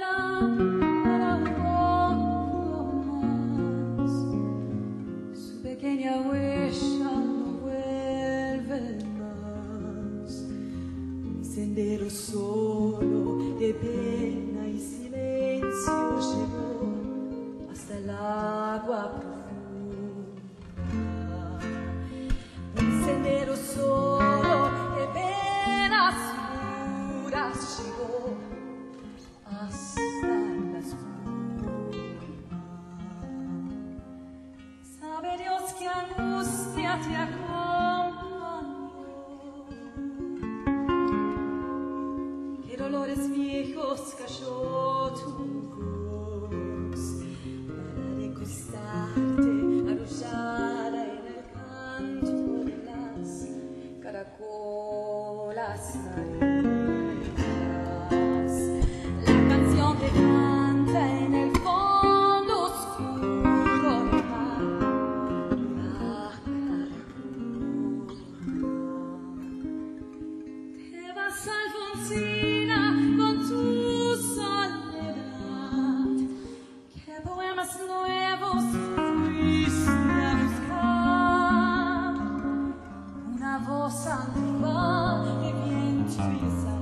love. Nero solo e pena in silenzio scevò hasta l'acqua profonda. Un sendero solo e pena scura scivò hasta la spuma. Sabe Dios che angustia ti accusa dolores viejos cayó tu cruz para recostarte arrullada en el canto de las caracolas voz a tua e vem te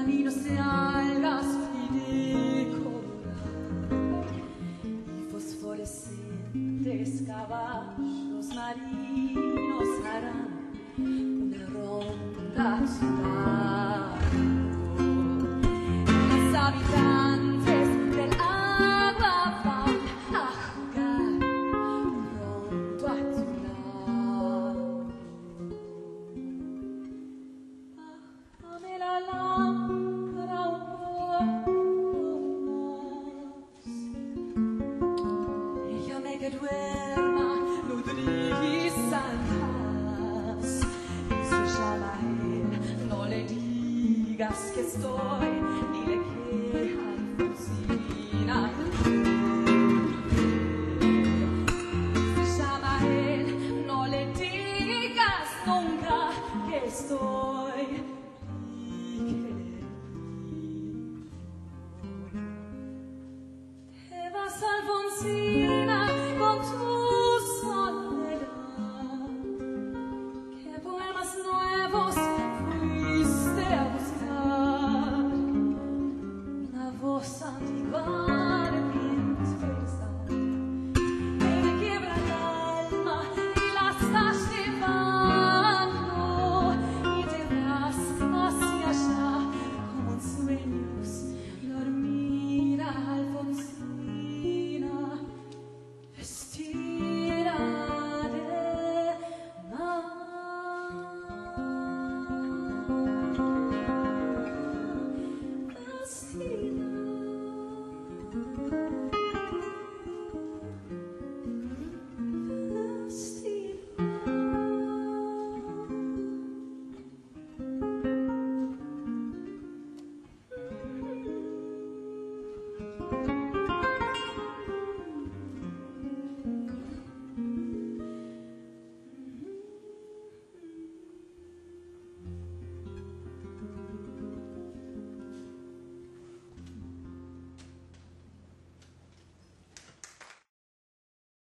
por caminos de algas y de coral y fosforescentes caballos marinos harán una ronda a digas que estoy, dile que Alfonsina se llama él, no le digas nunca que estoy. Te vas Alfonsina